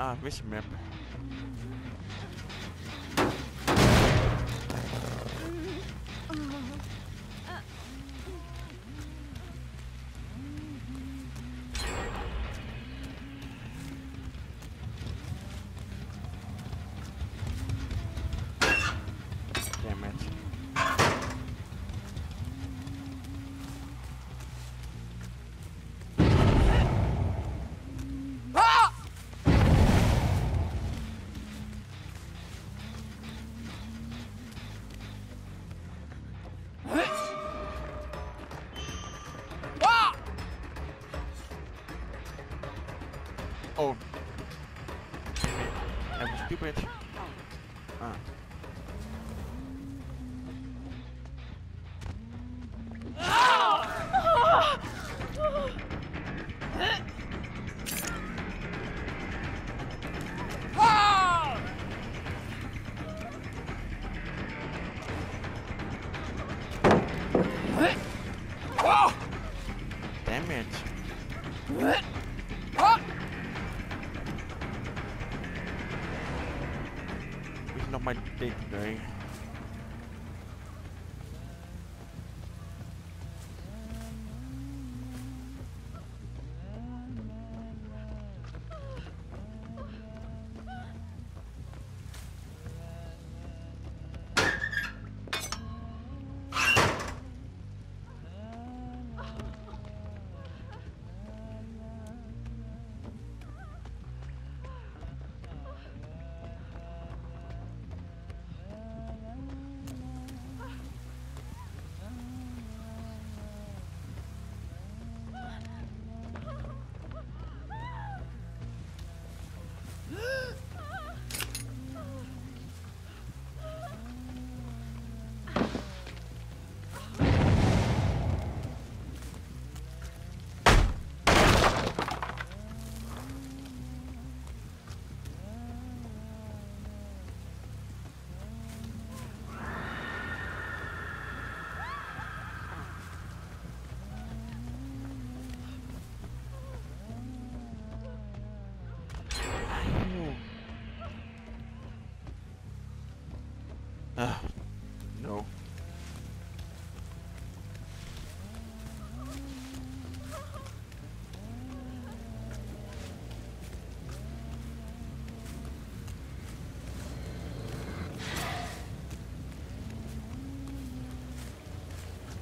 Ah, this Oh. I'm stupid. Ah.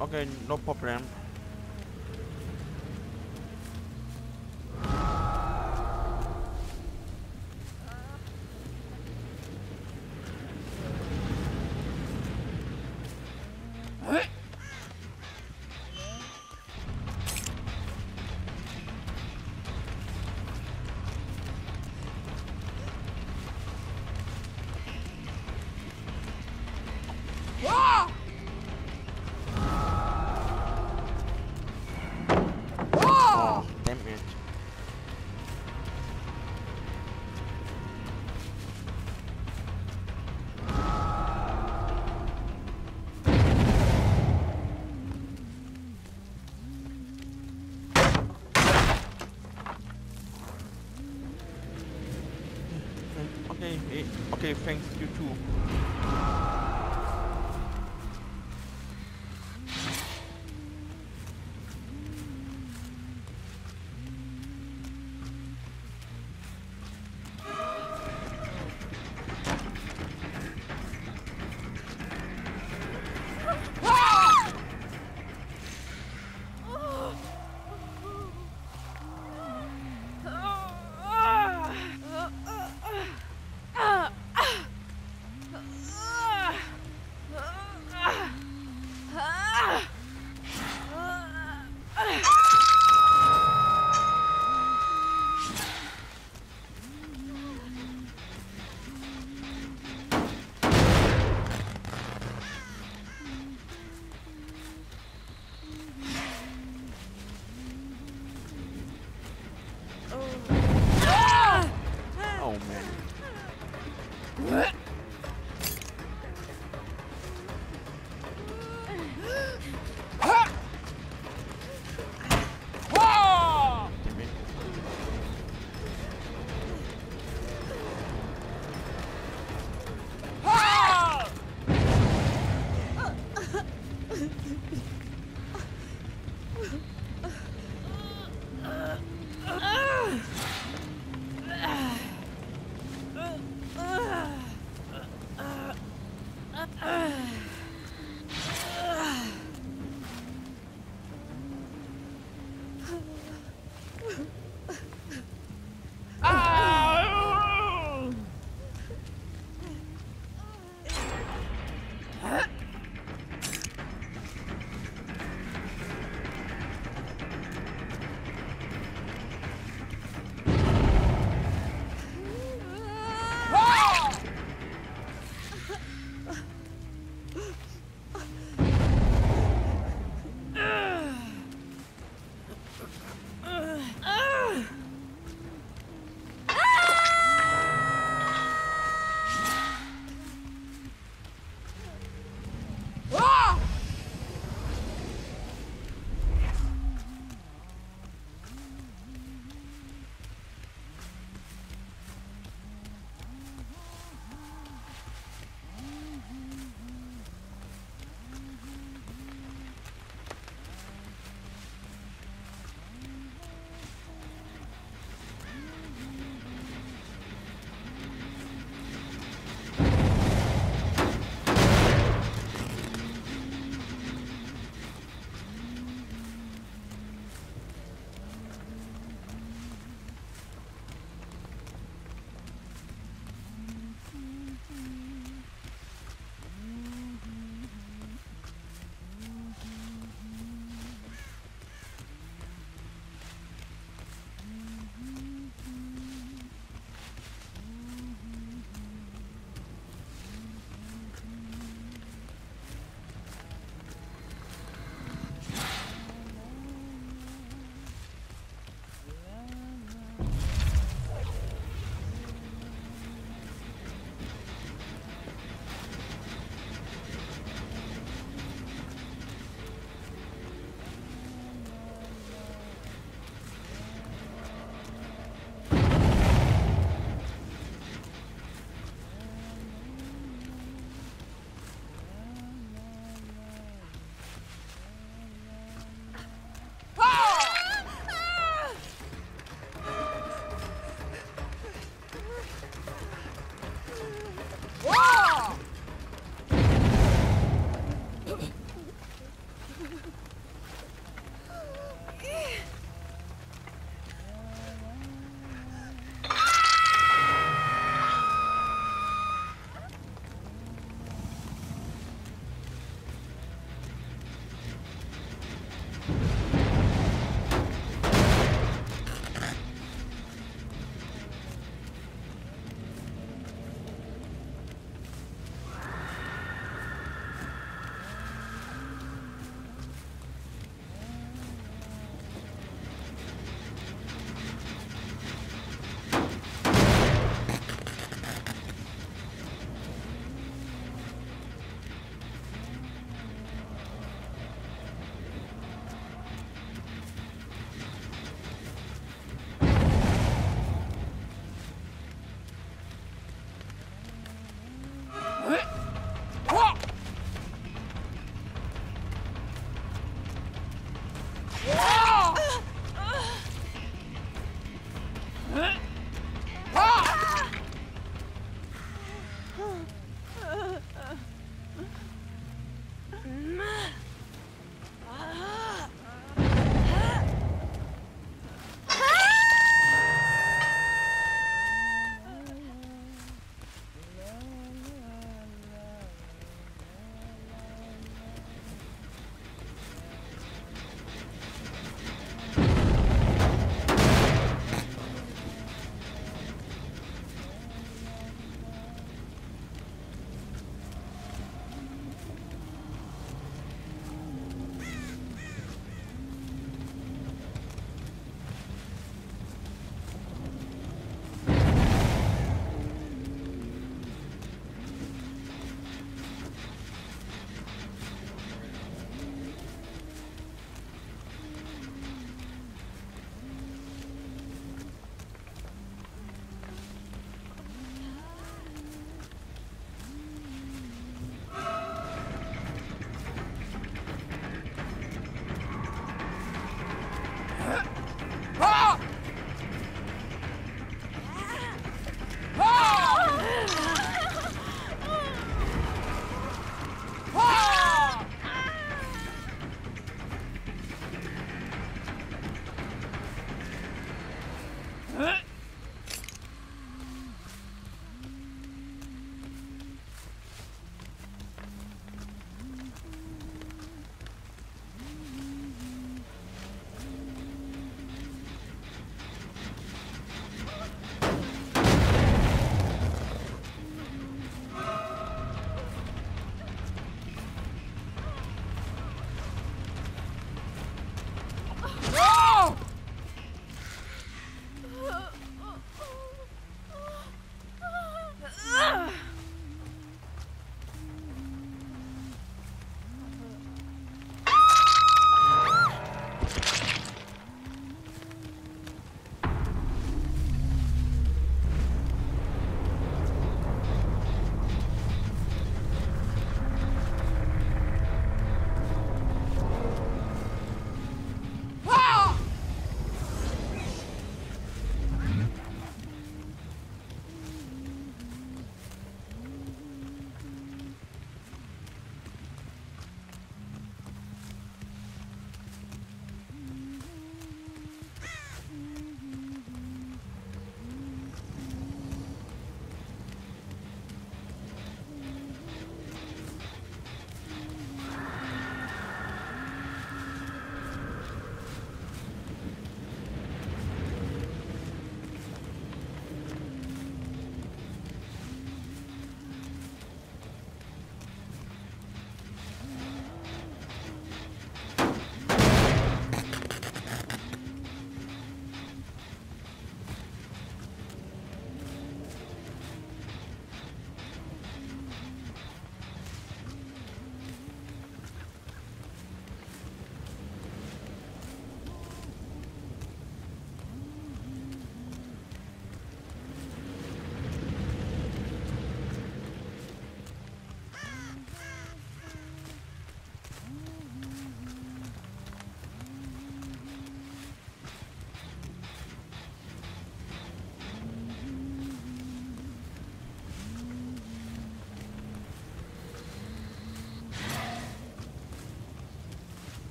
Okay, no problem. Okay, thanks, you too.